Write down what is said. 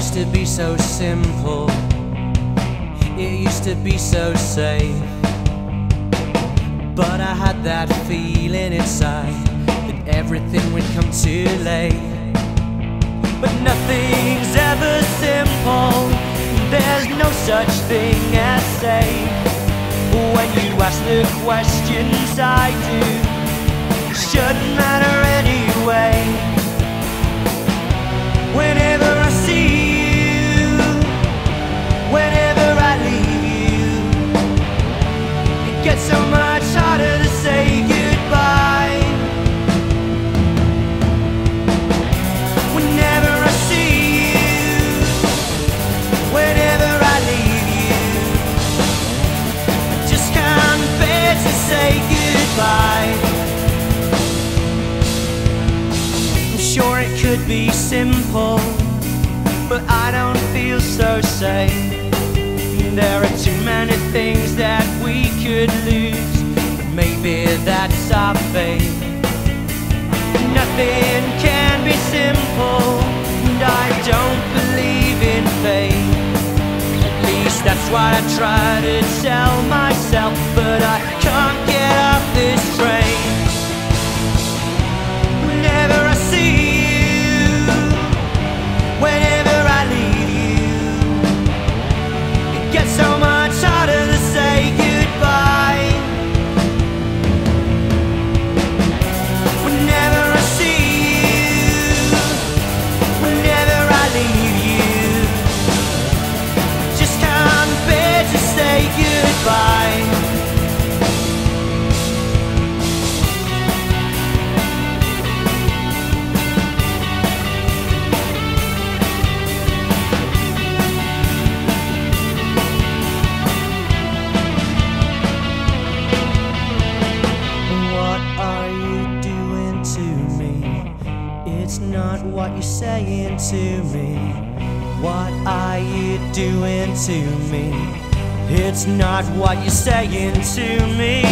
used to be so simple. It used to be so safe. But I had that feeling inside that everything would come too late. But nothing's ever simple. There's no such thing as safe. When you ask the questions I do, shouldn't say goodbye. I'm sure it could be simple, but I don't feel so safe. There are too many things that we could lose. Maybe that's our fate. What I try to tell myself, but I can't get off this train. You're saying to me. What are you doing to me? It's not what you're saying to me.